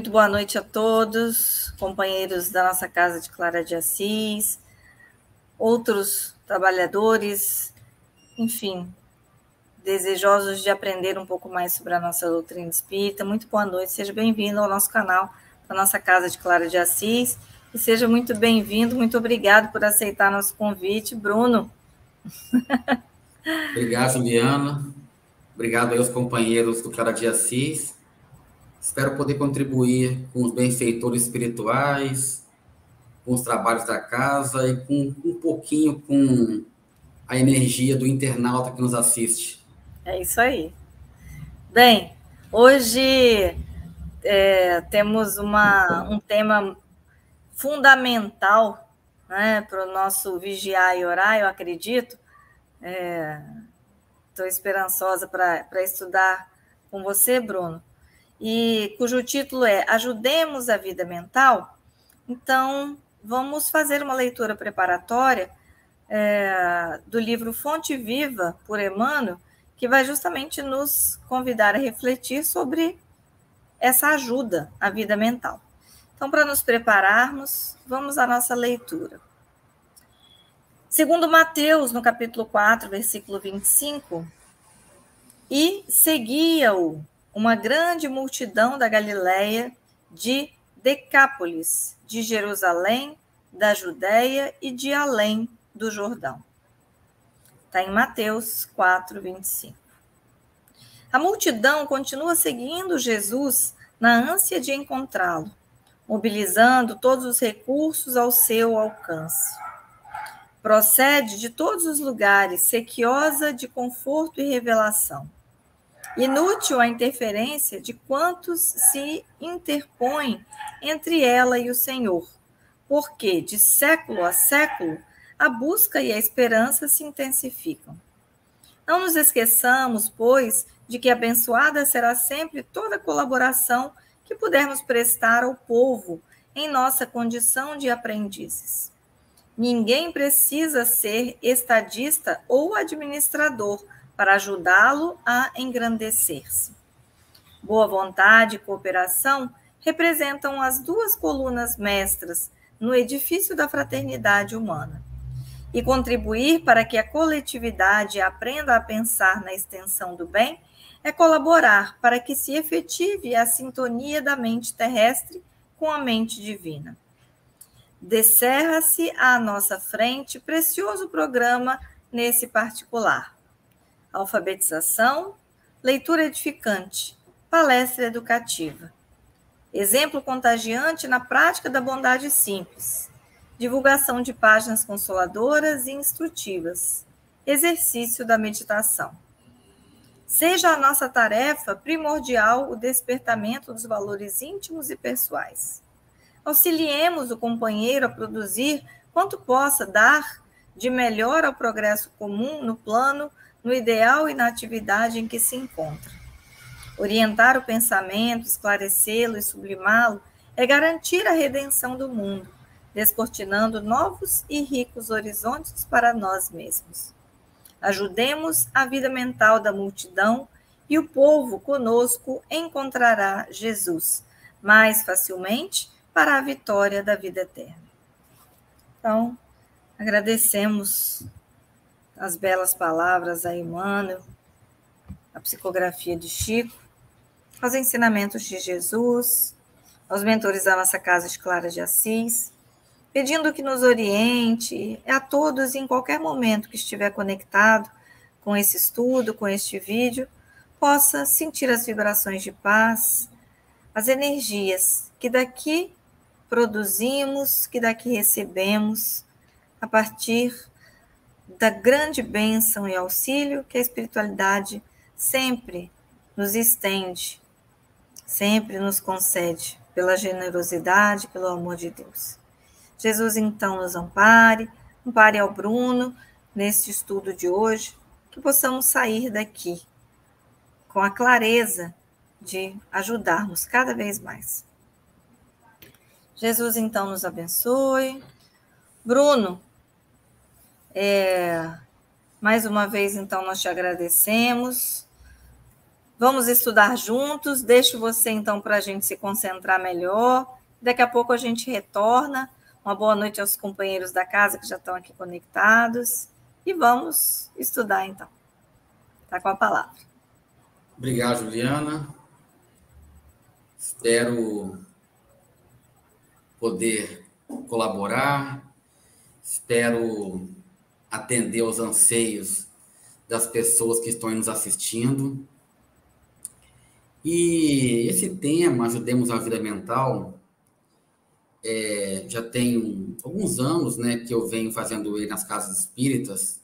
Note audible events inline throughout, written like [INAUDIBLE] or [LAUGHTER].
Muito boa noite a todos, companheiros da nossa casa de Clara de Assis, outros trabalhadores, enfim, desejosos de aprender um pouco mais sobre a nossa doutrina espírita. Muito boa noite, seja bem-vindo ao nosso canal, da nossa casa de Clara de Assis, e seja muito bem-vindo, muito obrigado por aceitar nosso convite, Bruno. Obrigado, Juliana. Obrigado aos companheiros do Clara de Assis Espero poder contribuir com os benfeitores espirituais, com os trabalhos da casa e com um pouquinho com a energia do internauta que nos assiste. É isso aí. Bem, hoje é, temos uma, um tema fundamental né, para o nosso vigiar e orar, eu acredito. Estou é, esperançosa para estudar com você, Bruno e cujo título é Ajudemos a Vida Mental. Então, vamos fazer uma leitura preparatória é, do livro Fonte Viva, por Emmanuel, que vai justamente nos convidar a refletir sobre essa ajuda à vida mental. Então, para nos prepararmos, vamos à nossa leitura. Segundo Mateus, no capítulo 4, versículo 25, e seguia-o uma grande multidão da Galiléia, de Decápolis, de Jerusalém, da Judéia e de além do Jordão. Está em Mateus 4, 25. A multidão continua seguindo Jesus na ânsia de encontrá-lo, mobilizando todos os recursos ao seu alcance. Procede de todos os lugares, sequiosa de conforto e revelação Inútil a interferência de quantos se interpõem entre ela e o Senhor, porque de século a século a busca e a esperança se intensificam. Não nos esqueçamos, pois, de que abençoada será sempre toda colaboração que pudermos prestar ao povo em nossa condição de aprendizes. Ninguém precisa ser estadista ou administrador para ajudá-lo a engrandecer-se. Boa vontade e cooperação representam as duas colunas mestras no edifício da fraternidade humana. E contribuir para que a coletividade aprenda a pensar na extensão do bem é colaborar para que se efetive a sintonia da mente terrestre com a mente divina. Descerra-se à nossa frente precioso programa nesse particular alfabetização, leitura edificante, palestra educativa. Exemplo contagiante na prática da bondade simples. Divulgação de páginas consoladoras e instrutivas. Exercício da meditação. Seja a nossa tarefa primordial o despertamento dos valores íntimos e pessoais. Auxiliemos o companheiro a produzir quanto possa dar de melhor ao progresso comum no plano no ideal e na atividade em que se encontra. Orientar o pensamento, esclarecê-lo e sublimá-lo é garantir a redenção do mundo, descortinando novos e ricos horizontes para nós mesmos. Ajudemos a vida mental da multidão e o povo conosco encontrará Jesus mais facilmente para a vitória da vida eterna. Então, agradecemos as belas palavras a Emmanuel, a psicografia de Chico, aos ensinamentos de Jesus, aos mentores da nossa casa de Clara de Assis, pedindo que nos oriente a todos em qualquer momento que estiver conectado com esse estudo, com este vídeo, possa sentir as vibrações de paz, as energias que daqui produzimos, que daqui recebemos, a partir da grande bênção e auxílio que a espiritualidade sempre nos estende, sempre nos concede, pela generosidade, pelo amor de Deus. Jesus, então, nos ampare, ampare ao Bruno neste estudo de hoje, que possamos sair daqui com a clareza de ajudarmos cada vez mais. Jesus, então, nos abençoe. Bruno, é, mais uma vez, então, nós te agradecemos Vamos estudar juntos. Deixo você então para a gente se concentrar melhor. Daqui a pouco a gente retorna. Uma boa noite aos companheiros da casa que já estão aqui conectados. E vamos estudar então. Está com a palavra. Obrigado, Juliana. Espero poder colaborar, espero atender aos anseios das pessoas que estão nos assistindo. E esse tema, Ajudemos a Vida Mental, é, já tem alguns anos né, que eu venho fazendo ele nas casas espíritas.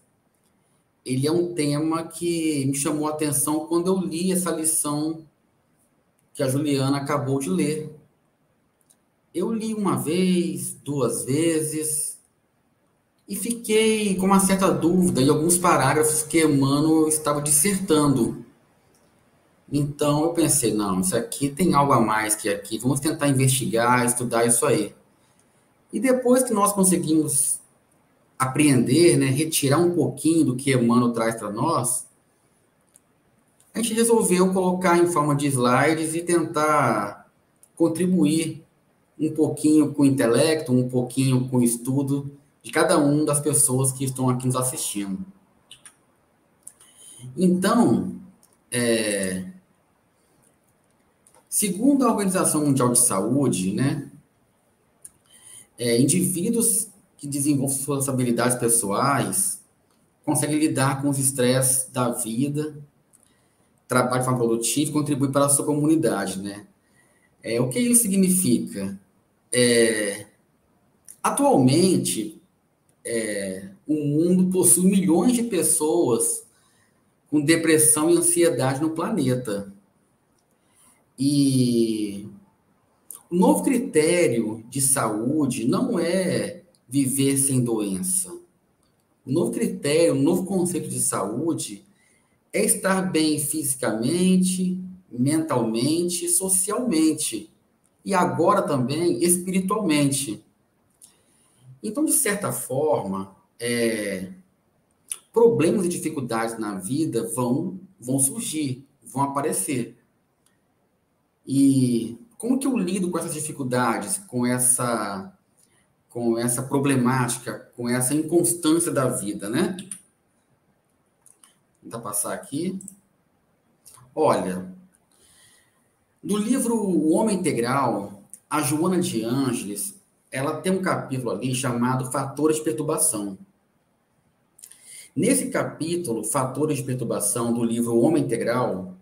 Ele é um tema que me chamou a atenção quando eu li essa lição que a Juliana acabou de ler. Eu li uma vez, duas vezes, e fiquei com uma certa dúvida em alguns parágrafos que Emmanuel estava dissertando. Então eu pensei, não, isso aqui tem algo a mais que aqui, vamos tentar investigar, estudar isso aí. E depois que nós conseguimos apreender, né, retirar um pouquinho do que Emmanuel traz para nós, a gente resolveu colocar em forma de slides e tentar contribuir um pouquinho com o intelecto, um pouquinho com o estudo de cada um das pessoas que estão aqui nos assistindo. Então, é, Segundo a Organização Mundial de Saúde, né, é, indivíduos que desenvolvem suas habilidades pessoais conseguem lidar com os estresses da vida, trabalham de forma produtiva e contribuem para a sua comunidade, né? É, o que isso significa? É, atualmente, é, o mundo possui milhões de pessoas com depressão e ansiedade no planeta. E o novo critério de saúde não é viver sem doença. O novo critério, o novo conceito de saúde é estar bem fisicamente, mentalmente, socialmente e agora também espiritualmente. Então, de certa forma, é, problemas e dificuldades na vida vão, vão surgir, vão aparecer. E como que eu lido com essas dificuldades, com essa com essa problemática, com essa inconstância da vida, né? Vou tentar passar aqui. Olha, no livro O Homem Integral, a Joana de Ângeles, ela tem um capítulo ali chamado Fatores de Perturbação. Nesse capítulo, Fatores de Perturbação, do livro O Homem Integral,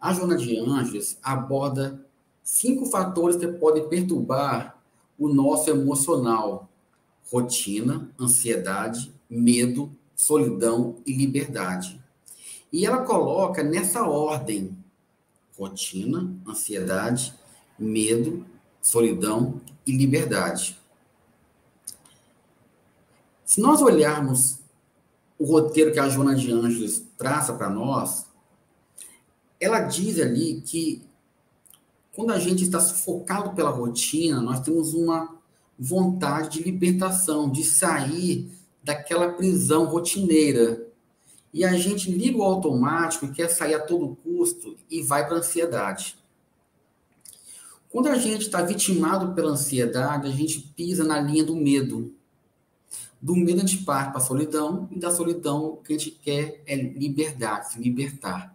a Joana de Anjos aborda cinco fatores que podem perturbar o nosso emocional: rotina, ansiedade, medo, solidão e liberdade. E ela coloca nessa ordem: rotina, ansiedade, medo, solidão e liberdade. Se nós olharmos o roteiro que a Joana de Anjos traça para nós, ela diz ali que quando a gente está sufocado pela rotina, nós temos uma vontade de libertação, de sair daquela prisão rotineira. E a gente liga o automático e quer sair a todo custo e vai para a ansiedade. Quando a gente está vitimado pela ansiedade, a gente pisa na linha do medo. Do medo a gente parte para a solidão, e da solidão o que a gente quer é liberdade, se libertar.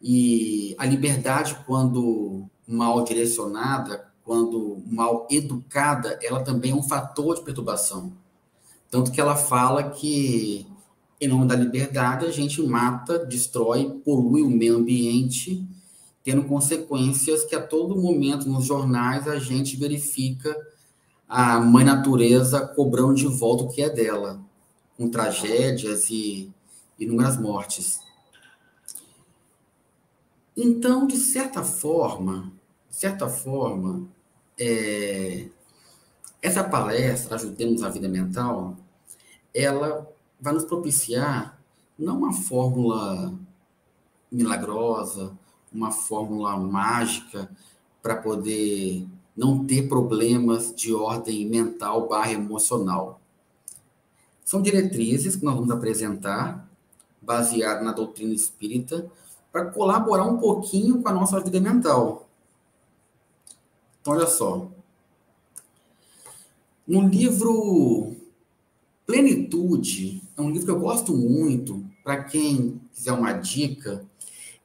E a liberdade, quando mal direcionada, quando mal educada, ela também é um fator de perturbação. Tanto que ela fala que, em nome da liberdade, a gente mata, destrói, polui o meio ambiente, tendo consequências que a todo momento nos jornais a gente verifica a mãe natureza cobrando de volta o que é dela, com tragédias e inúmeras mortes. Então, de certa forma, de certa forma, é, essa palestra, Ajudemos a Vida Mental, ela vai nos propiciar não uma fórmula milagrosa, uma fórmula mágica para poder não ter problemas de ordem mental barra emocional. São diretrizes que nós vamos apresentar, baseado na doutrina espírita, para colaborar um pouquinho com a nossa vida mental. Então, olha só. No livro Plenitude, é um livro que eu gosto muito, para quem quiser uma dica.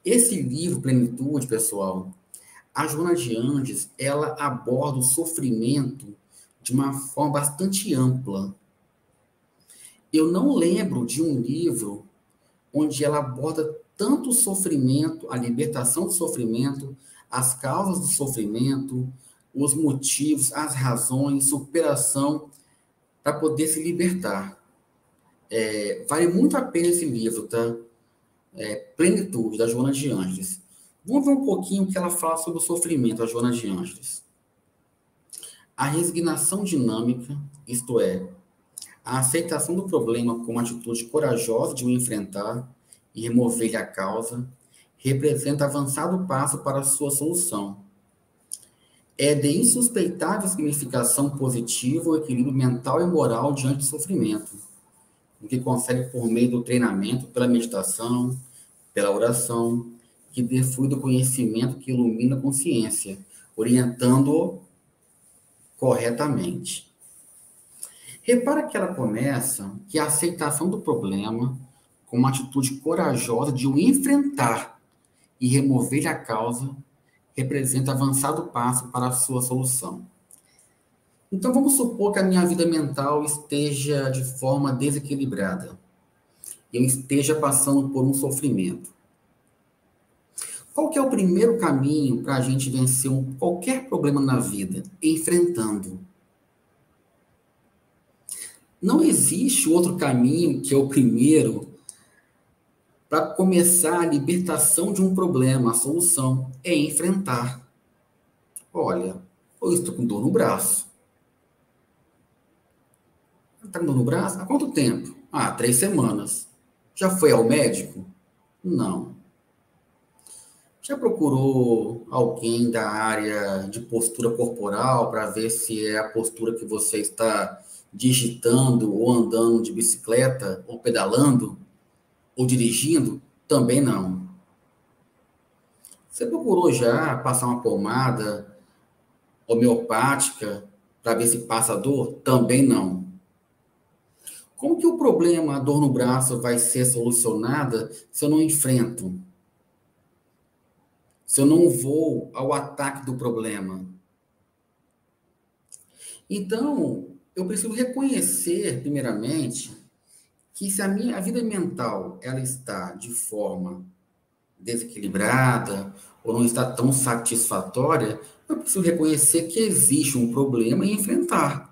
Esse livro, Plenitude, pessoal, a Joana de Andes, ela aborda o sofrimento de uma forma bastante ampla. Eu não lembro de um livro onde ela aborda tanto o sofrimento, a libertação do sofrimento, as causas do sofrimento, os motivos, as razões, superação, para poder se libertar. É, vale muito a pena esse livro, tá? É, Plenitude, da Joana de Ângeles. Vamos ver um pouquinho o que ela fala sobre o sofrimento, a Joana de Ângeles. A resignação dinâmica, isto é, a aceitação do problema como atitude corajosa de o enfrentar e remover-lhe a causa, representa avançado passo para a sua solução. É de insuspeitável significação positiva o equilíbrio mental e moral diante do sofrimento, o que consegue por meio do treinamento, pela meditação, pela oração, que deflui do conhecimento que ilumina a consciência, orientando-o corretamente. Repara que ela começa que a aceitação do problema com uma atitude corajosa de o enfrentar e remover a causa representa avançado passo para a sua solução. Então vamos supor que a minha vida mental esteja de forma desequilibrada. Eu esteja passando por um sofrimento. Qual que é o primeiro caminho para a gente vencer um, qualquer problema na vida? Enfrentando. Não existe outro caminho que é o primeiro para começar a libertação de um problema, a solução é enfrentar. Olha, eu estou com dor no braço. Com dor no braço? Há quanto tempo? Ah, três semanas. Já foi ao médico? Não. Já procurou alguém da área de postura corporal para ver se é a postura que você está digitando ou andando de bicicleta ou pedalando ou dirigindo? Também não. Você procurou já passar uma pomada homeopática para ver se passa dor? Também não. Como que o problema, a dor no braço, vai ser solucionada se eu não enfrento? Se eu não vou ao ataque do problema? Então, eu preciso reconhecer, primeiramente, que se a minha a vida mental ela está de forma desequilibrada ou não está tão satisfatória, eu preciso reconhecer que existe um problema e enfrentar.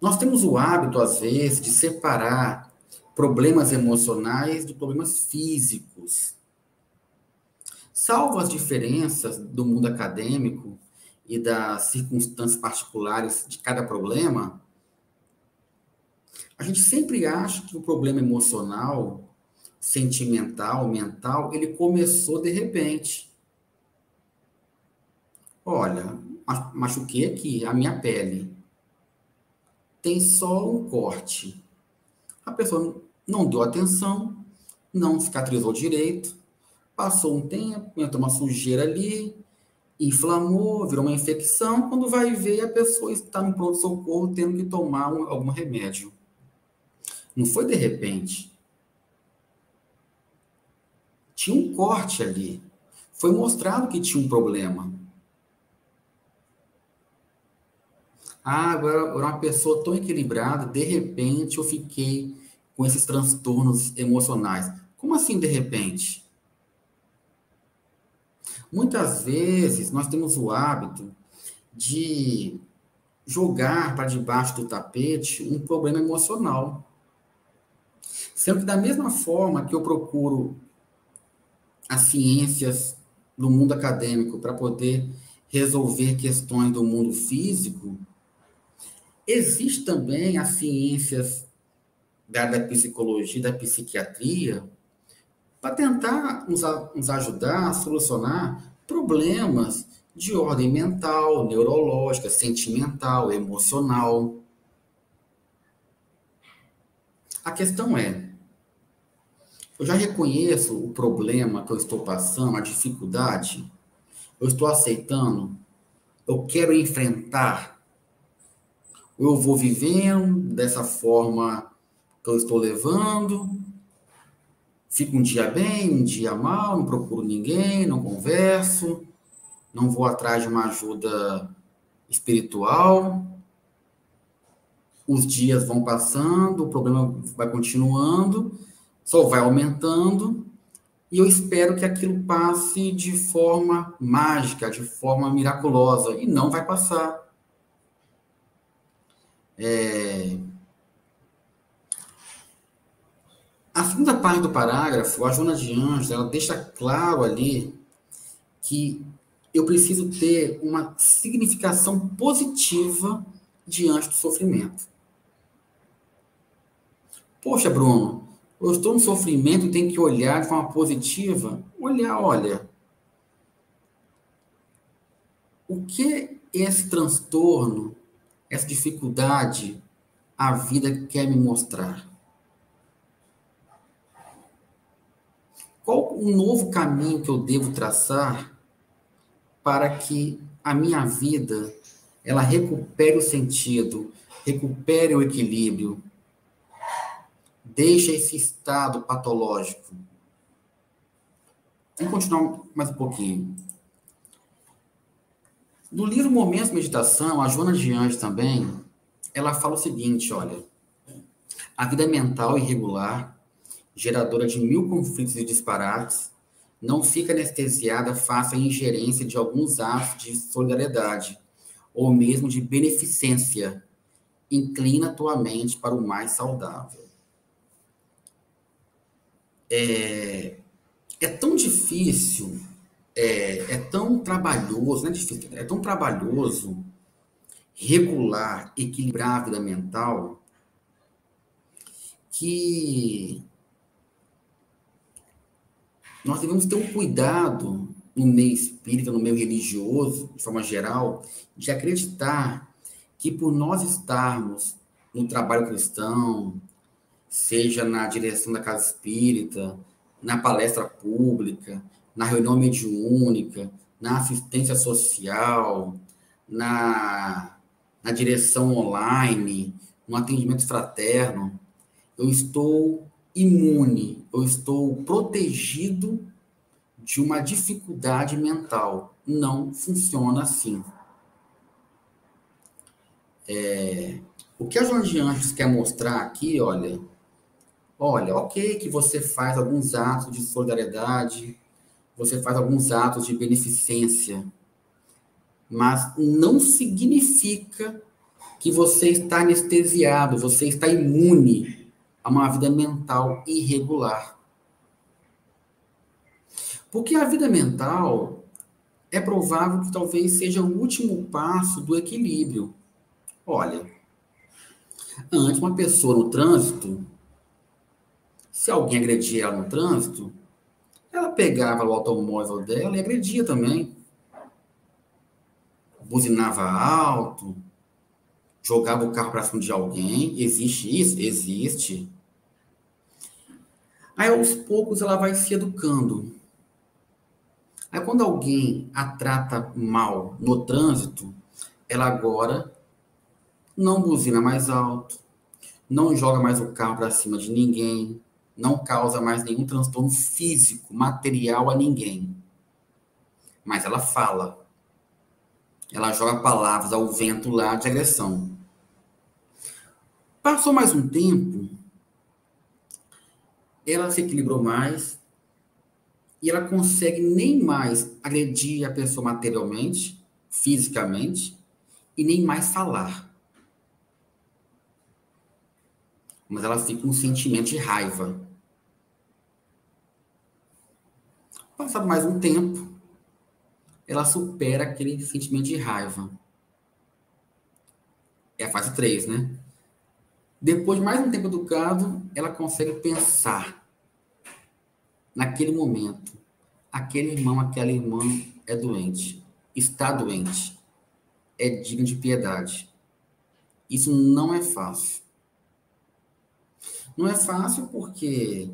Nós temos o hábito, às vezes, de separar problemas emocionais de problemas físicos. Salvo as diferenças do mundo acadêmico, e das circunstâncias particulares de cada problema, a gente sempre acha que o problema emocional, sentimental, mental, ele começou de repente. Olha, machuquei aqui a minha pele. Tem só um corte. A pessoa não deu atenção, não cicatrizou direito, passou um tempo, entrou uma sujeira ali, inflamou, virou uma infecção, quando vai ver a pessoa está no pronto-socorro tendo que tomar um, algum remédio. Não foi de repente. Tinha um corte ali. Foi mostrado que tinha um problema. Ah, agora eu era uma pessoa tão equilibrada, de repente eu fiquei com esses transtornos emocionais. Como assim de repente? Muitas vezes nós temos o hábito de jogar para debaixo do tapete um problema emocional. Sendo que, da mesma forma que eu procuro as ciências do mundo acadêmico para poder resolver questões do mundo físico, existe também as ciências da, da psicologia, da psiquiatria, para tentar nos, nos ajudar a solucionar problemas de ordem mental, neurológica, sentimental, emocional. A questão é: Eu já reconheço o problema que eu estou passando, a dificuldade. Eu estou aceitando. Eu quero enfrentar. Eu vou vivendo dessa forma que eu estou levando. Fico um dia bem, um dia mal, não procuro ninguém, não converso, não vou atrás de uma ajuda espiritual. Os dias vão passando, o problema vai continuando só vai aumentando e eu espero que aquilo passe de forma mágica, de forma miraculosa, e não vai passar. É... A segunda parte do parágrafo, a Joana de Anjos, ela deixa claro ali que eu preciso ter uma significação positiva diante do sofrimento. Poxa, Bruno, eu estou no sofrimento e tenho que olhar de forma positiva. Olhar, olha. O que esse transtorno, essa dificuldade, a vida quer me mostrar? Qual o novo caminho que eu devo traçar para que a minha vida ela recupere o sentido, recupere o equilíbrio, deixa esse estado patológico. Vamos continuar mais um pouquinho. No livro Momentos de Meditação, a Joana de Anjos também, ela fala o seguinte, olha, a vida mental irregular, geradora de mil conflitos e disparates, não fica anestesiada face à ingerência de alguns atos de solidariedade ou mesmo de beneficência. Inclina tua mente para o mais saudável é, é tão difícil, é, é tão trabalhoso, não é difícil, é tão trabalhoso regular, equilibrar a vida mental, que nós devemos ter um cuidado no meio espírita, no meio religioso, de forma geral, de acreditar que por nós estarmos no trabalho cristão, seja na direção da casa espírita, na palestra pública, na reunião mediúnica, na assistência social, na, na direção online, no atendimento fraterno, eu estou imune, eu estou protegido de uma dificuldade mental. Não funciona assim. É, o que a Joana Anjos quer mostrar aqui, olha, Olha, ok que você faz alguns atos de solidariedade, você faz alguns atos de beneficência, mas não significa que você está anestesiado, você está imune a uma vida mental irregular. Porque a vida mental é provável que talvez seja o último passo do equilíbrio. Olha, antes uma pessoa no trânsito se alguém agredia ela no trânsito, ela pegava o automóvel dela e agredia também. Buzinava alto, jogava o carro para cima de alguém. Existe isso? Existe. Aí, aos poucos, ela vai se educando. Aí, quando alguém a trata mal no trânsito, ela agora não buzina mais alto, não joga mais o carro para cima de ninguém, não causa mais nenhum transtorno físico, material a ninguém. Mas ela fala. Ela joga palavras ao vento lá de agressão. Passou mais um tempo, ela se equilibrou mais e ela consegue nem mais agredir a pessoa materialmente, fisicamente, e nem mais falar. Mas ela fica com um sentimento de raiva. Passado mais um tempo, ela supera aquele sentimento de raiva. É a fase 3, né? Depois de mais um tempo educado, ela consegue pensar naquele momento. Aquele irmão, aquela irmã é doente, está doente, é digno de piedade. Isso não é fácil. Não é fácil porque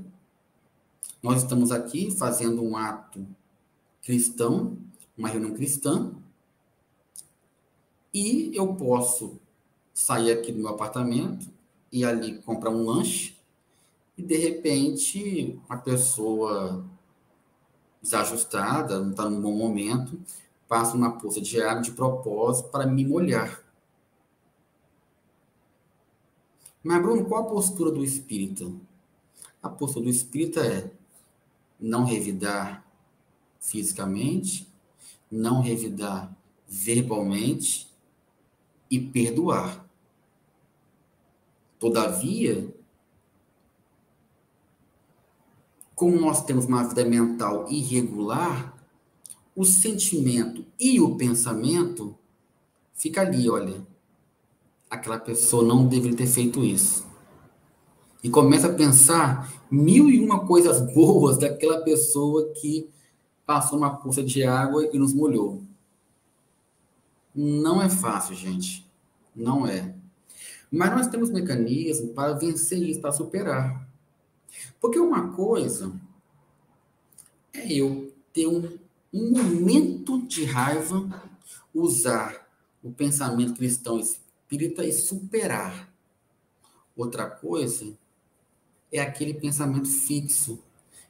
Nós estamos aqui fazendo um ato cristão, uma reunião cristã, e eu posso sair aqui do meu apartamento e ali comprar um lanche e de repente uma pessoa desajustada, não está num bom momento, passa uma poça de água de propósito para me molhar. Mas, Bruno, qual a postura do espírita? A postura do espírita é não revidar fisicamente, não revidar verbalmente e perdoar. Todavia, como nós temos uma vida mental irregular, o sentimento e o pensamento fica ali, olha. Aquela pessoa não deveria ter feito isso. E começa a pensar mil e uma coisas boas daquela pessoa que passou uma poça de água e nos molhou. Não é fácil, gente. Não é. Mas nós temos mecanismos para vencer isso, para superar. Porque uma coisa é eu ter um, um momento de raiva, usar o pensamento cristão espírita e superar. Outra coisa é aquele pensamento fixo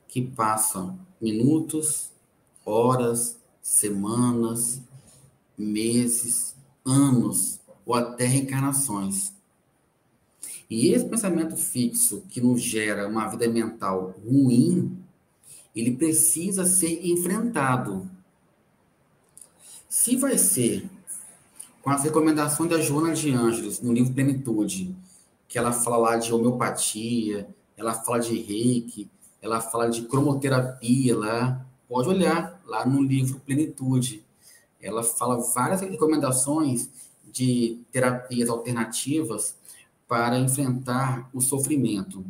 que passa minutos, horas, semanas, meses, anos ou até reencarnações e esse pensamento fixo que nos gera uma vida mental ruim, ele precisa ser enfrentado. Se vai ser com as recomendações da Joana de Ângeles no livro Plenitude, que ela fala lá de homeopatia, ela fala de reiki, ela fala de cromoterapia lá, pode olhar lá no livro Plenitude. Ela fala várias recomendações de terapias alternativas para enfrentar o sofrimento.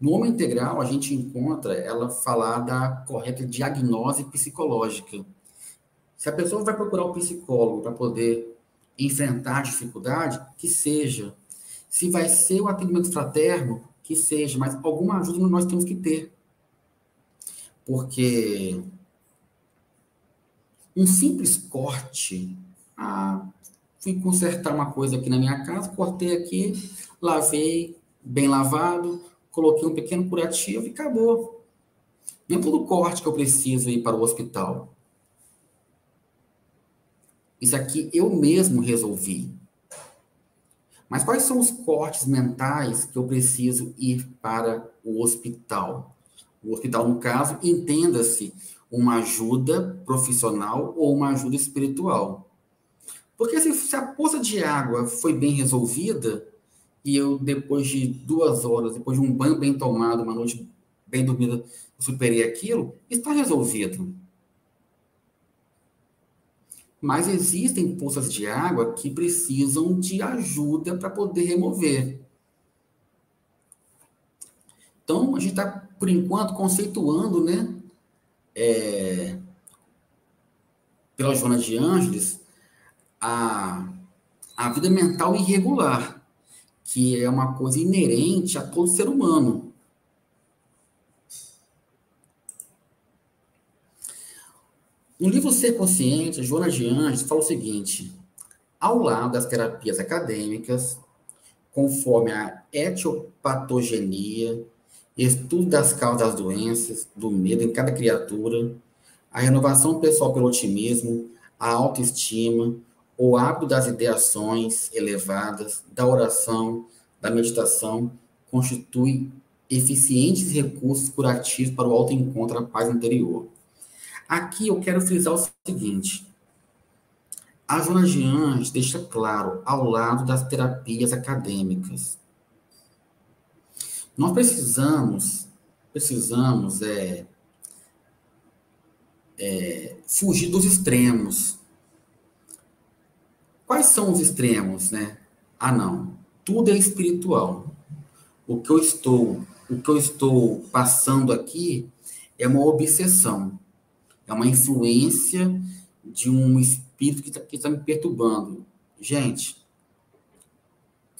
No Homem Integral, a gente encontra ela falar da correta diagnose psicológica. Se a pessoa vai procurar um psicólogo para poder enfrentar dificuldade, que seja. Se vai ser o atendimento fraterno, que seja, mas alguma ajuda nós temos que ter. Porque um simples corte, ah, fui consertar uma coisa aqui na minha casa, cortei aqui, lavei, bem lavado, coloquei um pequeno curativo e acabou. Não é corte que eu preciso ir para o hospital. Isso aqui eu mesmo resolvi. Mas quais são os cortes mentais que eu preciso ir para o hospital? O hospital, no caso, entenda-se uma ajuda profissional ou uma ajuda espiritual. Porque se, se a poça de água foi bem resolvida, e eu, depois de duas horas, depois de um banho bem tomado, uma noite bem dormida, superei aquilo, está resolvido. Mas existem poças de água que precisam de ajuda para poder remover. Então, a gente está, por enquanto, conceituando, né? É, pela Joana de Ângeles, a, a vida mental irregular, que é uma coisa inerente a todo ser humano. No livro Ser Consciente, Joana de Anjos fala o seguinte: ao lado das terapias acadêmicas, conforme a etiopatogenia, estudo das causas das doenças, do medo em cada criatura, a renovação pessoal pelo otimismo, a autoestima, o hábito das ideações elevadas, da oração, da meditação, constitui eficientes recursos curativos para o autoencontro da paz interior. Aqui eu quero frisar o seguinte: a Joana deixa claro, ao lado das terapias acadêmicas. Nós precisamos, precisamos é, é, fugir dos extremos. Quais são os extremos, né? Ah, não. Tudo é espiritual. O que eu estou, o que eu estou passando aqui é uma obsessão. É uma influência de um espírito que está tá me perturbando. Gente,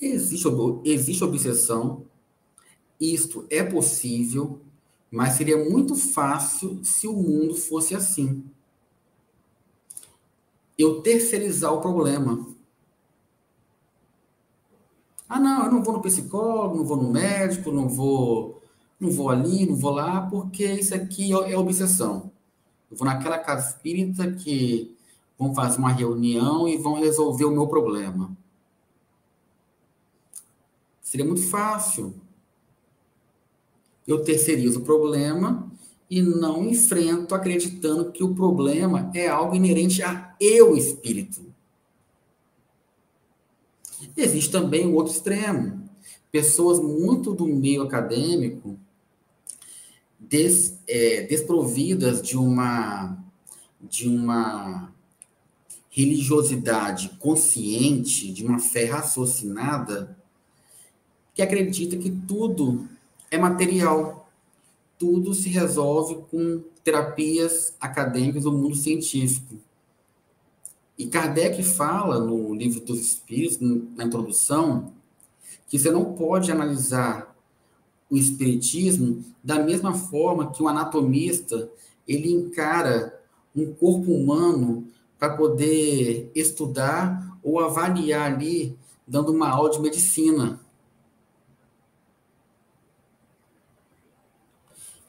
existe, existe obsessão, isto é possível, Mas seria muito fácil se o mundo fosse assim. Eu terceirizar o problema. Ah, não, eu não vou no psicólogo, não vou no médico, não vou, não vou ali, não vou lá, porque isso aqui é, é obsessão. Eu vou naquela casa espírita que vão fazer uma reunião e vão resolver o meu problema. Seria muito fácil. Eu terceirizo o problema e não enfrento acreditando que o problema é algo inerente a eu, espírito. Existe também o outro extremo. Pessoas muito do meio acadêmico, des, é, desprovidas de uma, de uma religiosidade consciente, de uma fé raciocinada, que acredita que tudo é material, tudo se resolve com terapias acadêmicas do mundo científico. E Kardec fala no livro dos Espíritos, na introdução, que você não pode analisar o espiritismo da mesma forma que um anatomista ele encara um corpo humano para poder estudar ou avaliar ali, dando uma aula de medicina.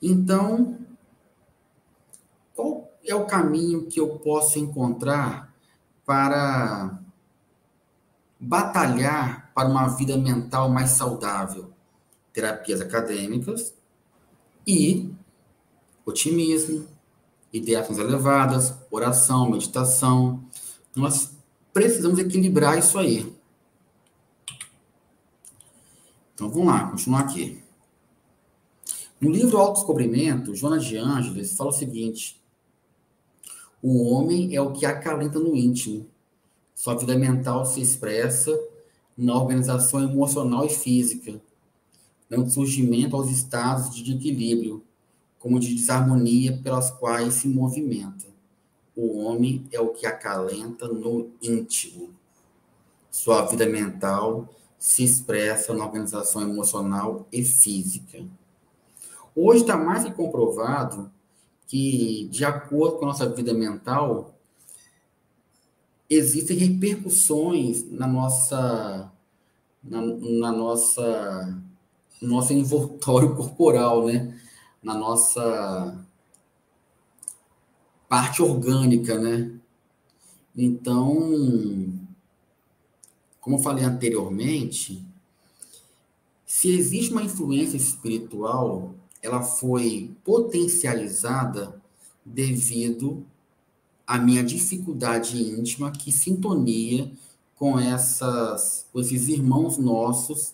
Então, qual é o caminho que eu posso encontrar para batalhar para uma vida mental mais saudável. Terapias acadêmicas e otimismo, ideias elevadas, oração, meditação. Nós precisamos equilibrar isso aí. Então vamos lá, continuar aqui. No livro Autodescobrimento, Jonas de Ângeles fala o seguinte: o homem é o que acalenta no íntimo. Sua vida mental se expressa na organização emocional e física, dando surgimento aos estados de equilíbrio, como de desarmonia pelas quais se movimenta. O homem é o que acalenta no íntimo. Sua vida mental se expressa na organização emocional e física. Hoje está mais que comprovado que, de acordo com a nossa vida mental, existem repercussões na nossa, na, na nossa, no nosso envoltório [LAUGHS] corporal, né? Na nossa parte orgânica, né? Então, como eu falei anteriormente, se existe uma influência espiritual ela foi potencializada devido à minha dificuldade íntima que sintonia com essas com esses irmãos nossos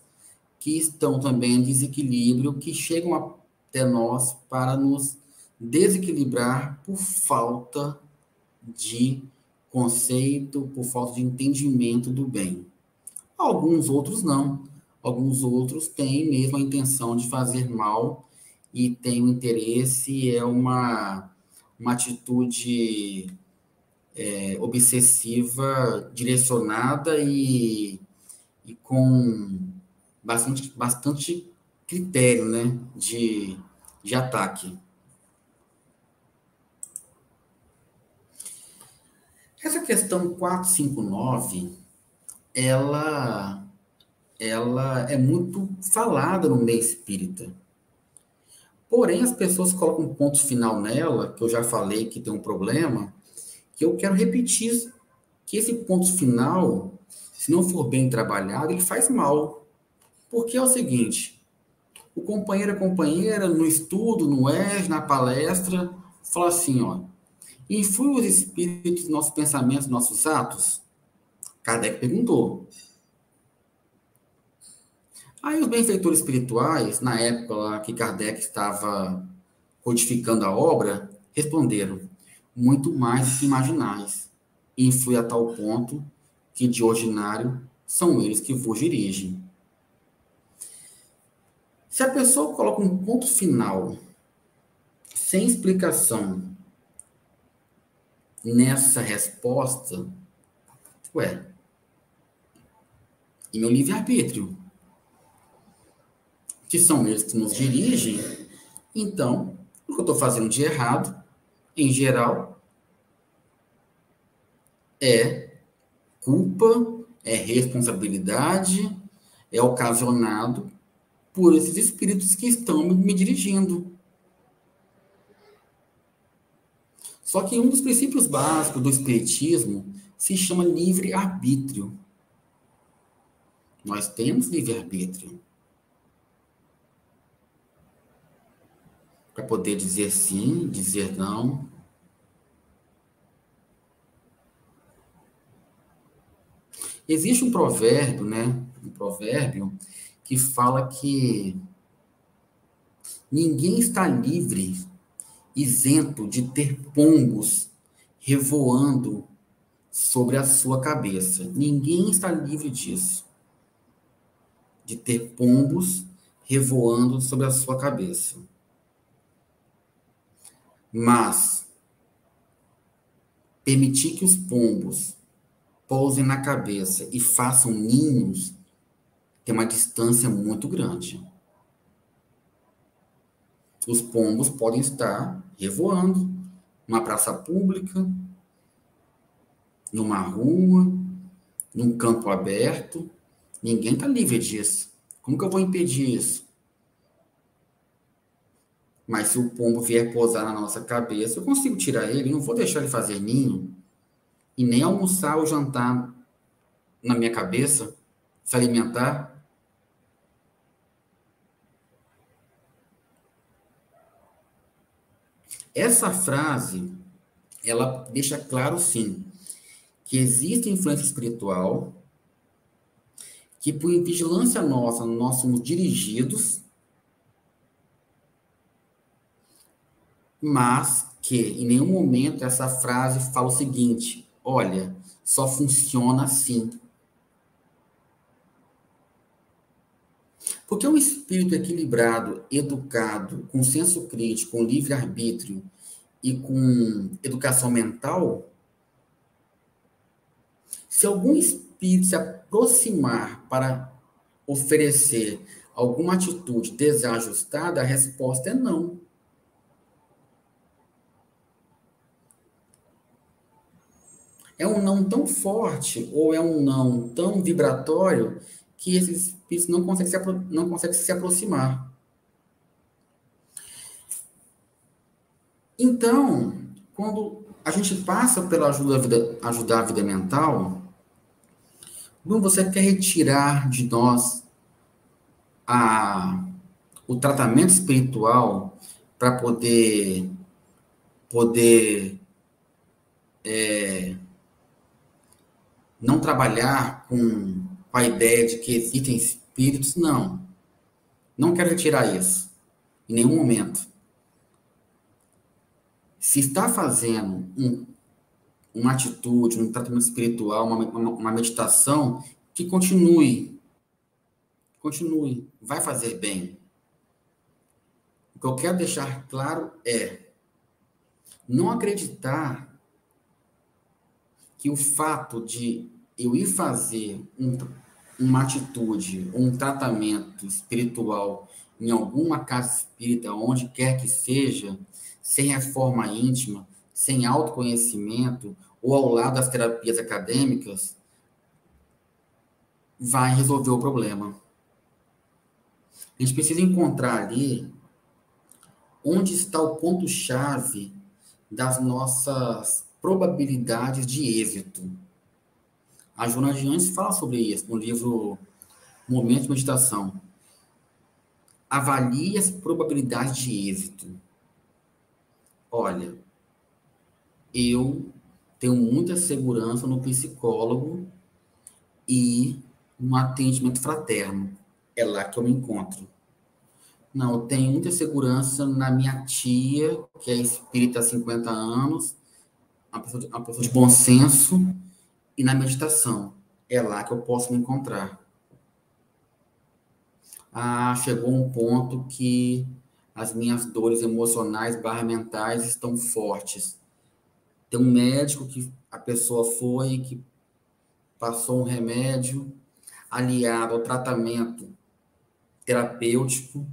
que estão também em desequilíbrio, que chegam até nós para nos desequilibrar por falta de conceito, por falta de entendimento do bem. Alguns outros não. Alguns outros têm mesmo a intenção de fazer mal e tem um interesse, é uma, uma atitude é, obsessiva, direcionada e, e com bastante, bastante critério né, de, de ataque. Essa questão 459, ela, ela é muito falada no meio espírita. Porém, as pessoas colocam um ponto final nela, que eu já falei que tem um problema, que eu quero repetir que esse ponto final, se não for bem trabalhado, ele faz mal. Porque é o seguinte, o companheiro, a companheira, no estudo, no ES, na palestra, fala assim, ó, influi os espíritos nossos pensamentos, nossos atos? Kardec perguntou. Aí os benfeitores espirituais, na época lá que Kardec estava codificando a obra, responderam: muito mais do que imaginais. Influi a tal ponto que, de ordinário, são eles que vos dirigem. Se a pessoa coloca um ponto final, sem explicação, nessa resposta, ué, e meu livre-arbítrio? que são eles que nos dirigem, Então, o que eu estou fazendo de errado, em geral, é culpa, é responsabilidade, é ocasionado por esses espíritos que estão me dirigindo. Só que um dos princípios básicos do espiritismo se chama livre-arbítrio. Nós temos livre-arbítrio. Para poder dizer sim, dizer não. Existe um provérbio, né? Um provérbio que fala que ninguém está livre, isento de ter pombos revoando sobre a sua cabeça. Ninguém está livre disso. De ter pombos revoando sobre a sua cabeça. Mas permitir que os pombos pousem na cabeça e façam ninhos tem uma distância muito grande. Os pombos podem estar revoando numa praça pública, numa rua, num campo aberto. Ninguém está livre disso. Como que eu vou impedir isso? Mas se o pombo vier pousar na nossa cabeça, eu consigo tirar ele, não vou deixar ele fazer ninho e nem almoçar ou jantar na minha cabeça, se alimentar. Essa frase, ela deixa claro, sim, que existe influência espiritual, que por vigilância nossa, nós somos dirigidos, mas que em nenhum momento essa frase fala o seguinte: olha, só funciona assim. Porque um espírito equilibrado, educado, com senso crítico, com livre-arbítrio e com educação mental, se algum espírito se aproximar para oferecer alguma atitude desajustada, a resposta é não. É um não tão forte ou é um não tão vibratório que esses espíritos não conseguem se, não conseguem se aproximar. Então, quando a gente passa pela ajuda vida, ajudar a vida mental, quando você quer retirar de nós a, o tratamento espiritual para poder poder é, não trabalhar com com a ideia de que existem espíritos, não. Não quero retirar isso. Em nenhum momento. Se está fazendo um, uma atitude, um tratamento espiritual, uma, uma, uma meditação, que continue. Continue. Vai fazer bem. O que eu quero deixar claro é não acreditar que o fato de eu ir fazer um, uma atitude, um tratamento espiritual em alguma casa espírita, onde quer que seja, sem reforma íntima, sem autoconhecimento, ou ao lado das terapias acadêmicas, vai resolver o problema. A gente precisa encontrar ali onde está o ponto-chave das nossas probabilidades de êxito. A Joana de Anjos fala sobre isso no livro Momento de Meditação. Avalie as probabilidades de êxito. Olha, eu tenho muita segurança no psicólogo e no atendimento fraterno. É lá que eu me encontro. Não, eu tenho muita segurança na minha tia, que é espírita há 50 anos, uma pessoa de, uma pessoa de bom senso, e na meditação. É lá que eu posso me encontrar. Ah, chegou um ponto que as minhas dores emocionais barra mentais estão fortes. Tem um médico que a pessoa foi, que passou um remédio aliado ao tratamento terapêutico,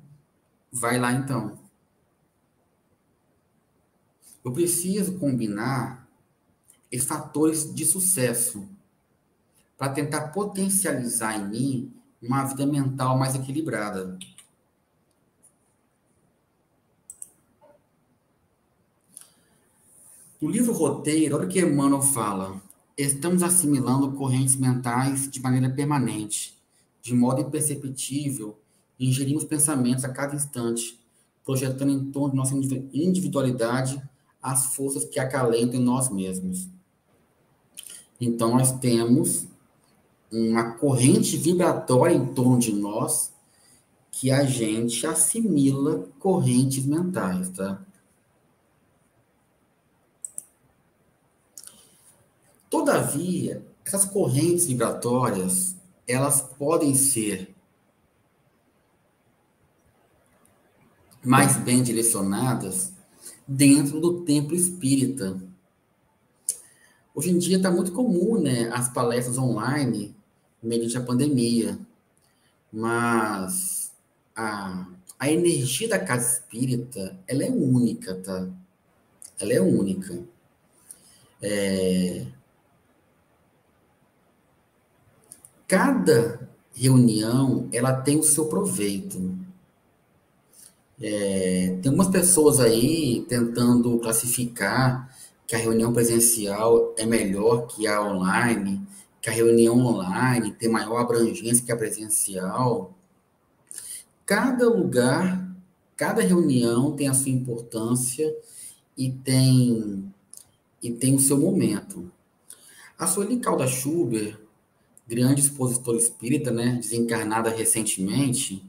vai lá então. eu preciso combinar esses fatores de sucesso para tentar potencializar em mim uma vida mental mais equilibrada. No livro Roteiro, olha o que Emmanuel fala. Estamos assimilando correntes mentais de maneira permanente, de modo imperceptível, e ingerimos pensamentos a cada instante, projetando em torno de nossa individualidade as forças que acalentam em nós mesmos. Então, nós temos uma corrente vibratória em torno de nós que a gente assimila correntes mentais, tá? Todavia, essas correntes vibratórias, elas podem ser mais bem direcionadas dentro do templo espírita. Hoje em dia está muito comum, né, as palestras online mediante a pandemia, mas a, a energia da casa espírita, ela é única, tá? Ela é única. É... Cada reunião, ela tem o seu proveito. É, tem algumas pessoas aí tentando classificar que a reunião presencial é melhor que a online, que a reunião online tem maior abrangência que a presencial. Cada lugar, cada reunião tem a sua importância e tem e tem o seu momento. A Sueli Calda Schubert, grande expositora espírita, né, desencarnada recentemente,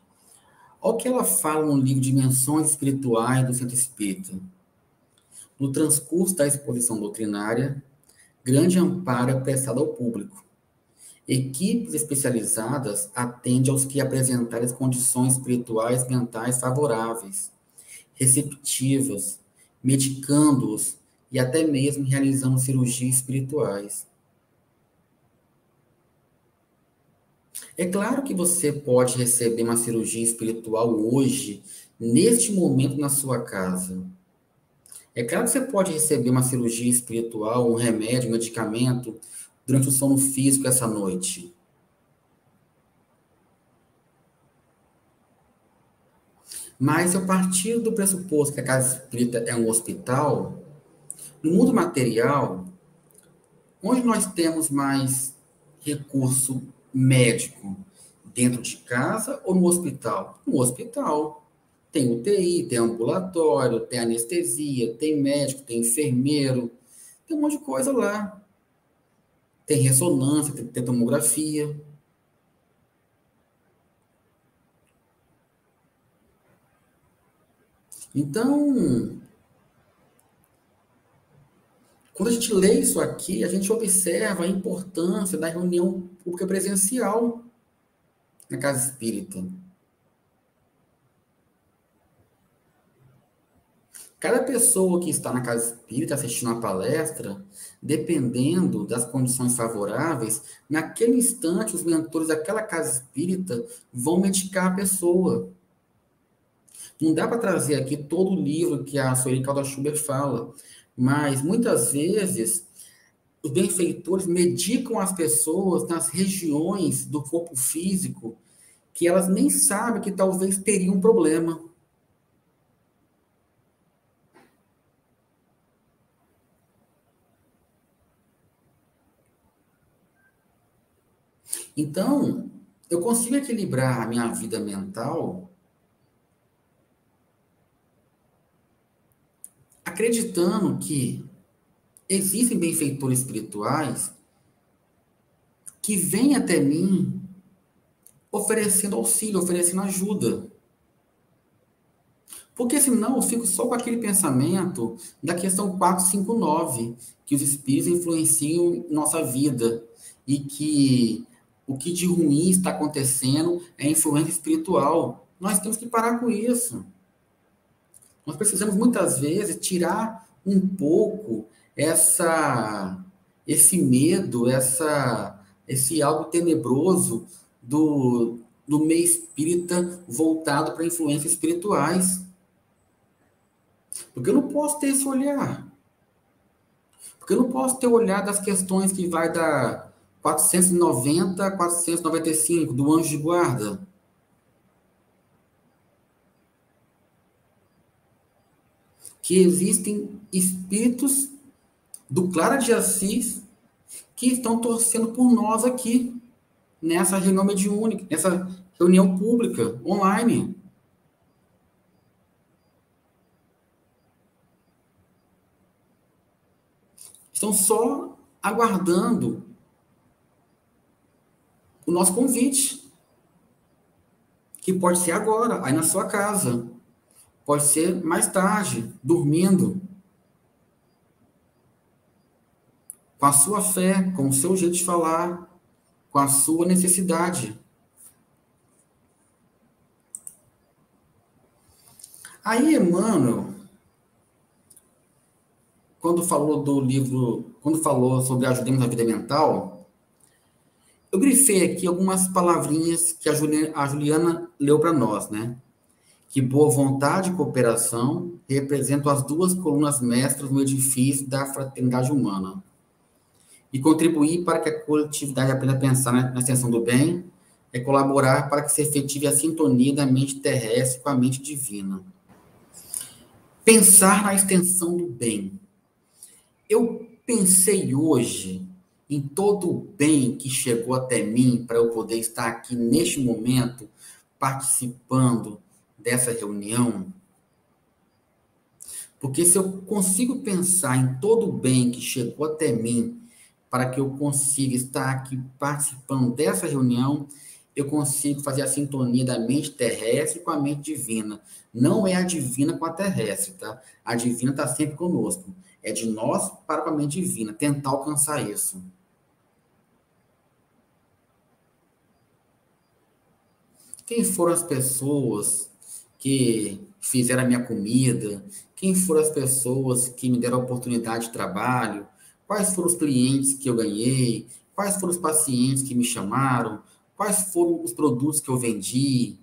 olha o que ela fala no livro Dimensões Espirituais do Centro Espírita. No transcurso da exposição doutrinária, grande amparo é prestado ao público. Equipes especializadas atendem aos que apresentarem as condições espirituais mentais favoráveis, receptivas, medicando-os e até mesmo realizando cirurgias espirituais. É claro que você pode receber uma cirurgia espiritual hoje, neste momento na sua casa. É claro que você pode receber uma cirurgia espiritual, um remédio, um medicamento durante o sono físico essa noite? Mas a partir do pressuposto que a casa espírita é um hospital, no mundo material, onde nós temos mais recurso médico? Dentro de casa ou no hospital? No hospital. Tem UTI, tem ambulatório, tem anestesia, tem médico, tem enfermeiro, tem um monte de coisa lá tem ressonância, tem, tem tomografia. Então, quando a gente lê isso aqui, a gente observa a importância da reunião pública presencial na casa espírita. Cada pessoa que está na casa espírita assistindo a palestra, dependendo das condições favoráveis, naquele instante os mentores daquela casa espírita vão medicar a pessoa. Não dá para trazer aqui todo o livro que a Sueli Calda Schubert fala, mas muitas vezes os benfeitores medicam as pessoas nas regiões do corpo físico que elas nem sabem que talvez teriam um problema. Então, eu consigo equilibrar a minha vida mental acreditando que existem benfeitores espirituais que vêm até mim oferecendo auxílio, oferecendo ajuda. Porque senão eu fico só com aquele pensamento da questão 459, que os espíritos influenciam nossa vida e que o que de ruim está acontecendo é influência espiritual. Nós temos que parar com isso. Nós precisamos muitas vezes tirar um pouco essa esse medo, essa esse algo tenebroso do, do meio espírita voltado para influências espirituais. Porque eu não posso ter esse olhar. Porque eu não posso ter o olhar das questões que vai da 490 a 495 do anjo de guarda. Que existem espíritos do Clara de Assis que estão torcendo por nós aqui, nessa reunião mediúnica, nessa reunião pública, online. Estão só aguardando o nosso convite, que pode ser agora, aí na sua casa, pode ser mais tarde, dormindo, com a sua fé, com o seu jeito de falar, com a sua necessidade. Aí, Emmanuel, quando falou do livro, quando falou sobre Ajudemos a Vida Mental, eu grifei aqui algumas palavrinhas que a Juliana, a Juliana leu para nós, né? Que boa vontade e cooperação representam as duas colunas mestras no edifício da fraternidade humana. E contribuir para que a coletividade aprenda a pensar na extensão do bem é colaborar para que se efetive a sintonia da mente terrestre com a mente divina. Pensar na extensão do bem eu pensei hoje em todo o bem que chegou até mim para eu poder estar aqui neste momento participando dessa reunião. Porque se eu consigo pensar em todo o bem que chegou até mim para que eu consiga estar aqui participando dessa reunião, eu consigo fazer a sintonia da mente terrestre com a mente divina. Não é a divina com a terrestre, tá? A divina está sempre conosco. É de nós para a mente divina, tentar alcançar isso. Quem foram as pessoas que fizeram a minha comida? Quem foram as pessoas que me deram a oportunidade de trabalho? Quais foram os clientes que eu ganhei? Quais foram os pacientes que me chamaram? Quais foram os produtos que eu vendi?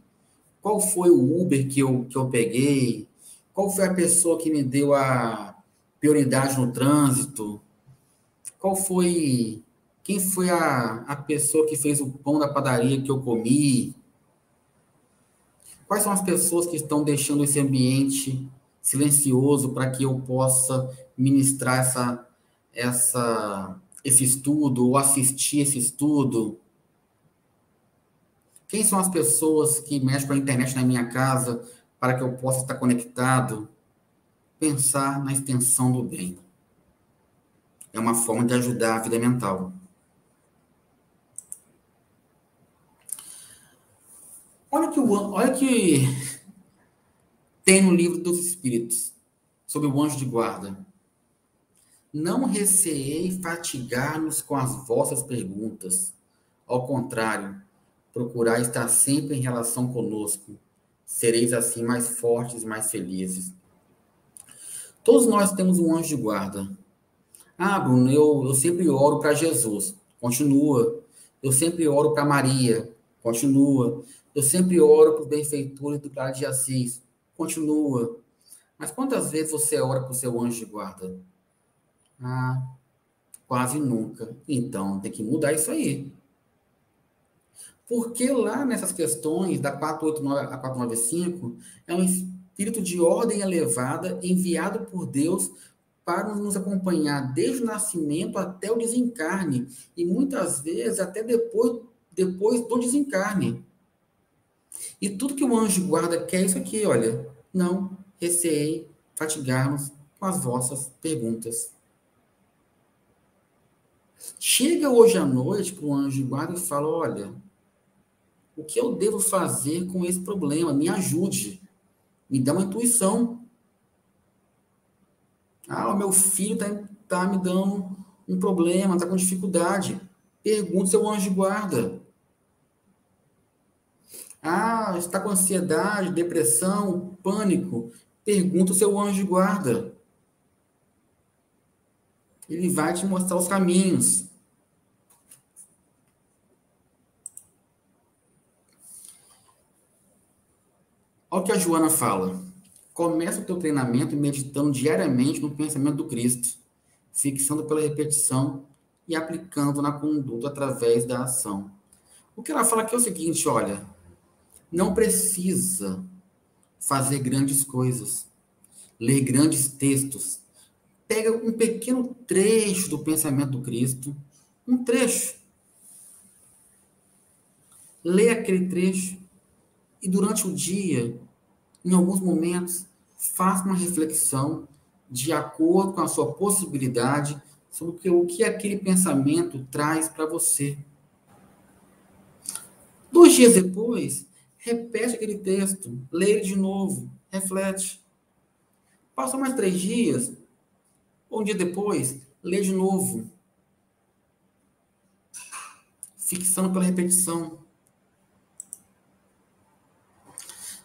Qual foi o Uber que eu, que eu peguei? Qual foi a pessoa que me deu a prioridade no trânsito? Qual foi. Quem foi a, a pessoa que fez o pão da padaria que eu comi? Quais são as pessoas que estão deixando esse ambiente silencioso para que eu possa ministrar essa, essa, esse estudo ou assistir esse estudo? Quem são as pessoas que mexem com a internet na minha casa para que eu possa estar conectado? pensar na extensão do bem. É uma forma de ajudar a vida mental. Olha que, olha que tem no livro dos Espíritos, sobre o anjo de guarda. Não receei fatigar-nos com as vossas perguntas. Ao contrário, procurai estar sempre em relação conosco. Sereis assim mais fortes e mais felizes. Todos nós temos um anjo de guarda. Ah, Bruno, eu, eu sempre oro para Jesus. Continua. Eu sempre oro para Maria. Continua. Eu sempre oro para os benfeitores do Clara de Assis. Continua. Mas quantas vezes você ora para o seu anjo de guarda? Ah, quase nunca. Então, tem que mudar isso aí. Porque lá nessas questões da 489 a 495, é um espírito de ordem elevada enviado por Deus para nos acompanhar desde o nascimento até o desencarne e muitas vezes até depois, depois do desencarne. E tudo que o anjo guarda quer é isso aqui, olha, não receei fatigarmos com as vossas perguntas. Chega hoje à noite para o anjo guarda e fala: Olha, o que eu devo fazer com esse problema? Me ajude. Me dá uma intuição. Ah, o meu filho está tá me dando um problema, está com dificuldade. Pergunte seu anjo guarda. Ah, está com ansiedade, depressão, pânico. Pergunta o seu anjo de guarda. Ele vai te mostrar os caminhos. Olha o que a Joana fala. Começa o teu treinamento meditando diariamente no pensamento do Cristo, fixando pela repetição e aplicando na conduta através da ação. O que ela fala aqui é o seguinte, olha, não precisa fazer grandes coisas, ler grandes textos. Pega um pequeno trecho do pensamento do Cristo, um trecho. Lê aquele trecho e durante o dia, em alguns momentos, faça uma reflexão de acordo com a sua possibilidade sobre o que aquele pensamento traz para você. Dois dias depois, repete aquele texto, lê ele de novo, reflete. Passam mais três dias, um dia depois, lê de novo. Fixando pela repetição.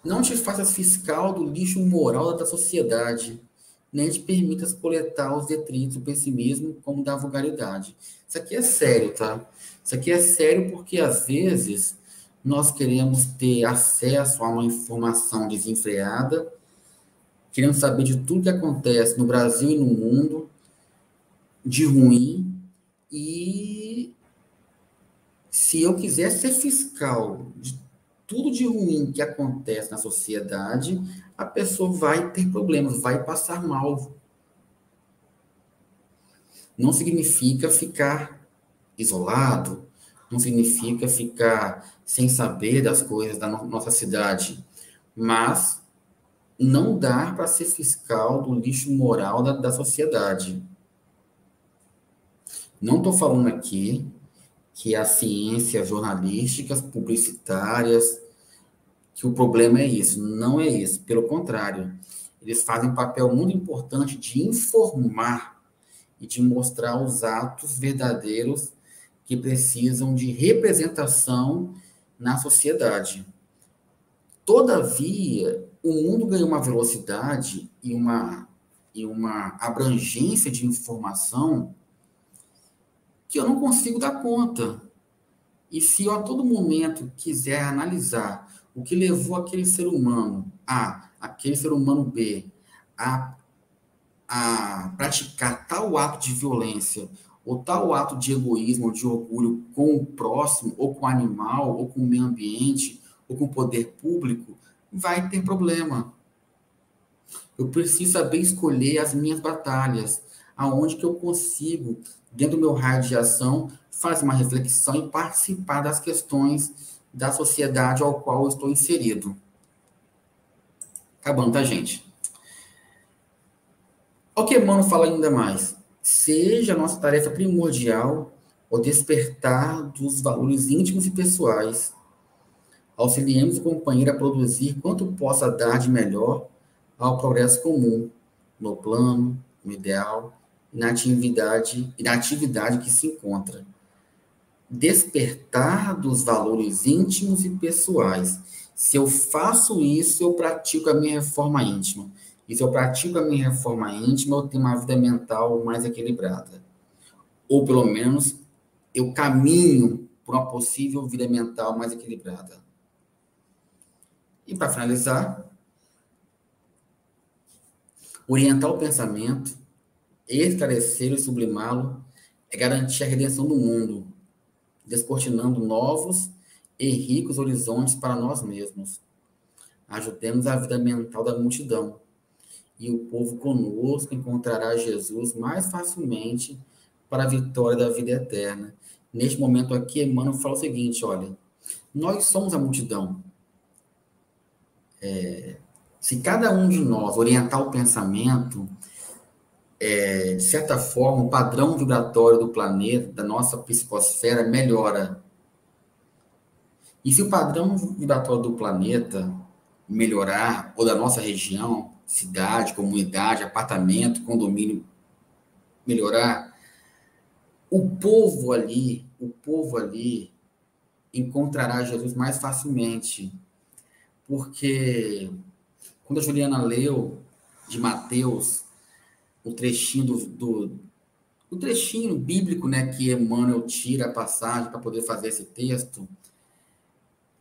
Não te faças fiscal do lixo moral da sociedade, nem te permitas coletar os detritos do pessimismo como da vulgaridade. Isso aqui é sério, tá? Isso aqui é sério porque, às vezes, nós queremos ter acesso a uma informação desenfreada, queremos saber de tudo que acontece no Brasil e no mundo, de ruim, e se eu quiser ser fiscal de tudo de ruim que acontece na sociedade, a pessoa vai ter problemas, vai passar mal. Não significa ficar isolado, não significa ficar sem saber das coisas da nossa cidade, mas não dá para ser fiscal do lixo moral da, da sociedade. Não estou falando aqui que as ciências jornalísticas, publicitárias, que o problema é isso. Não é isso. Pelo contrário, eles fazem um papel muito importante de informar e de mostrar os atos verdadeiros que precisam de representação na sociedade. Todavia, o mundo ganhou uma velocidade e uma, e uma abrangência de informação que eu não consigo dar conta. E se eu a todo momento quiser analisar o que levou aquele ser humano A, aquele ser humano B, a, a praticar tal ato de violência ou tal ato de egoísmo ou de orgulho com o próximo, ou com o animal, ou com o meio ambiente, ou com o poder público, vai ter problema. Eu preciso saber escolher as minhas batalhas, aonde que eu consigo dentro do meu raio de ação, fazer uma reflexão e participar das questões da sociedade ao qual eu estou inserido. Acabando, tá, gente? O que Emmanuel fala ainda mais? Seja a nossa tarefa primordial o despertar dos valores íntimos e pessoais. Auxiliemos o companheiro a produzir quanto possa dar de melhor ao progresso comum, no plano, no ideal, na atividade, na atividade que se encontra. Despertar dos valores íntimos e pessoais. Se eu faço isso, eu pratico a minha reforma íntima. E se eu pratico a minha reforma íntima, eu tenho uma vida mental mais equilibrada. Ou pelo menos eu caminho por uma possível vida mental mais equilibrada. E para finalizar, orientar o pensamento esclarecê-lo e sublimá-lo é garantir a redenção do mundo, descortinando novos e ricos horizontes para nós mesmos. Ajudemos a vida mental da multidão, e o povo conosco encontrará Jesus mais facilmente para a vitória da vida eterna. Neste momento aqui, Emmanuel fala o seguinte: olha, nós somos a multidão. É, se cada um de nós orientar o pensamento, é, de certa forma, o padrão vibratório do planeta, da nossa psicosfera, melhora. E se o padrão vibratório do planeta melhorar, ou da nossa região, cidade, comunidade, apartamento, condomínio melhorar, o povo ali, o povo ali encontrará Jesus mais facilmente. Porque quando a Juliana leu de Mateus o trechinho do, do o trechinho bíblico, né, que Emmanuel tira a passagem para poder fazer esse texto,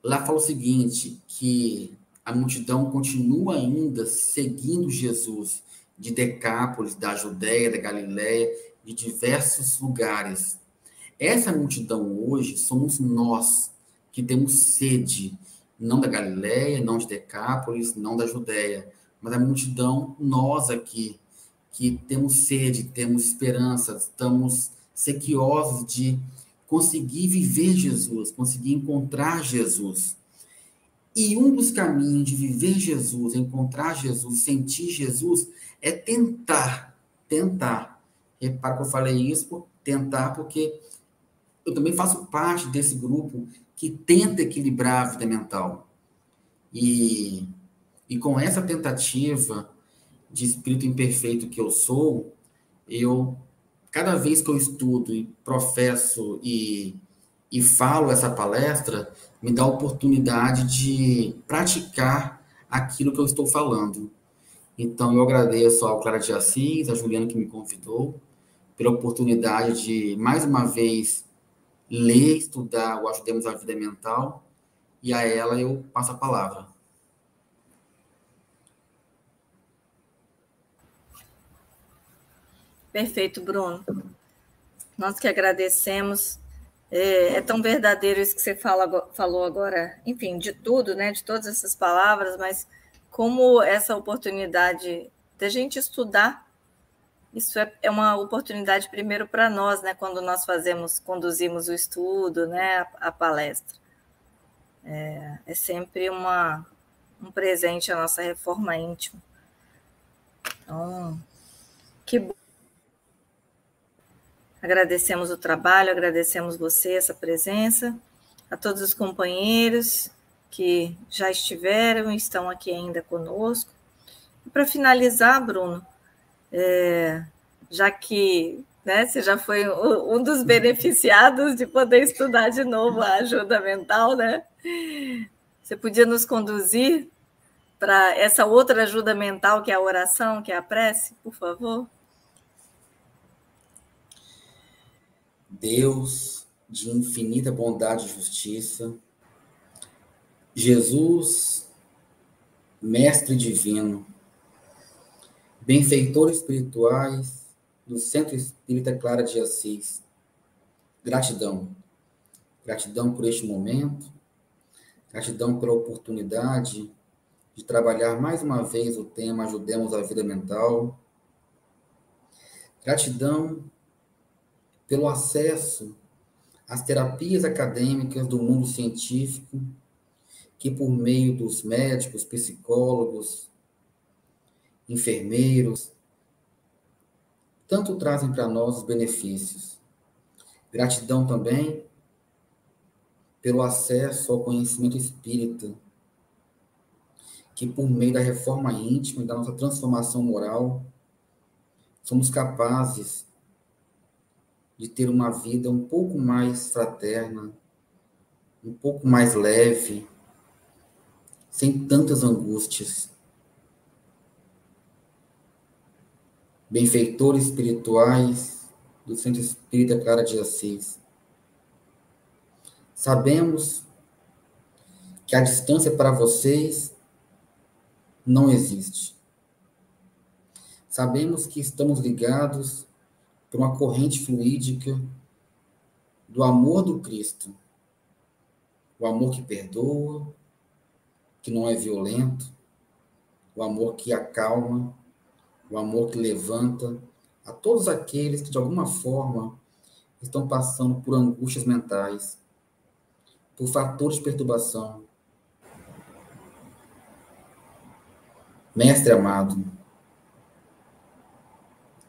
lá fala o seguinte, que a multidão continua ainda seguindo Jesus de Decápolis, da Judéia, da Galiléia, de diversos lugares. Essa multidão hoje somos nós que temos sede, não da Galiléia, não de Decápolis, não da Judéia, mas a multidão, nós aqui, que temos sede, temos esperança, estamos sequiosos de conseguir viver Jesus, conseguir encontrar Jesus. E um dos caminhos de viver Jesus, encontrar Jesus, sentir Jesus, é tentar, tentar. Repara que eu falei isso por tentar, porque eu também faço parte desse grupo que tenta equilibrar a vida mental. E, e com essa tentativa de espírito imperfeito que eu sou, eu cada vez que eu estudo e professo e, e falo essa palestra, me dá a oportunidade de praticar aquilo que eu estou falando. Então, eu agradeço ao Clara de Assis, a Juliana que me convidou, pela oportunidade de, mais uma vez, ler, estudar o Ajudemos a Vida Mental, e a ela eu passo a palavra. Perfeito, Bruno. Nós que agradecemos. É, é, tão verdadeiro isso que você fala, falou agora, enfim, de tudo, né? De todas essas palavras, mas como essa oportunidade da gente estudar, isso é, é uma oportunidade primeiro para nós, né? Quando nós fazemos, conduzimos o estudo, né? A, a palestra. É, é sempre uma, um presente à nossa reforma íntima. Então, que bom. Agradecemos o trabalho, agradecemos você, essa presença, a todos os companheiros que já estiveram e estão aqui ainda conosco. E para finalizar, Bruno, é, já que né, você já foi um dos beneficiados de poder estudar de novo a ajuda mental, né? Você podia nos conduzir para essa outra ajuda mental, que é a oração, que é a prece, por favor? Deus de infinita bondade e justiça, Jesus, Mestre Divino, benfeitores espirituais do Centro Espírita Clara de Assis, gratidão. Gratidão por este momento, gratidão pela oportunidade de trabalhar mais uma vez o tema Ajudemos a Vida Mental. Gratidão pelo acesso às terapias acadêmicas do mundo científico, que por meio dos médicos, psicólogos, enfermeiros, tanto trazem para nós os benefícios. Gratidão também pelo acesso ao conhecimento espírita, que por meio da reforma íntima e da nossa transformação moral, somos capazes de ter uma vida um pouco mais fraterna, um pouco mais leve, sem tantas angústias. Benfeitores espirituais do Centro Espírita Clara de Assis. Sabemos que a distância para vocês não existe. Sabemos que estamos ligados por uma corrente fluídica do amor do Cristo. O amor que perdoa, que não é violento, o amor que acalma, o amor que levanta a todos aqueles que de alguma forma estão passando por angústias mentais, por fatores de perturbação. Mestre amado,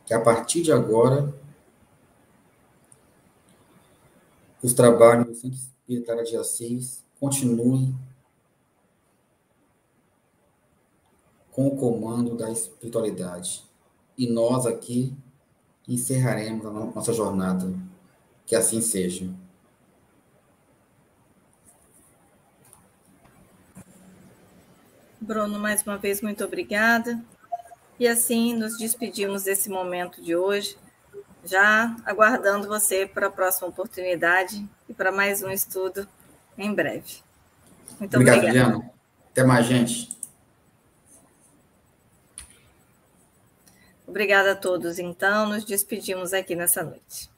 que a partir de agora os trabalhos do Centro Espírita de Assis continuem com o comando da espiritualidade. E nós aqui encerraremos a nossa jornada. Que assim seja. Bruno, mais uma vez, muito obrigada. E assim nos despedimos desse momento de hoje, já aguardando você para a próxima oportunidade e para mais um estudo em breve. Muito obrigado, obrigada. Até mais, gente. Obrigada a todos, então. Nos despedimos aqui nessa noite.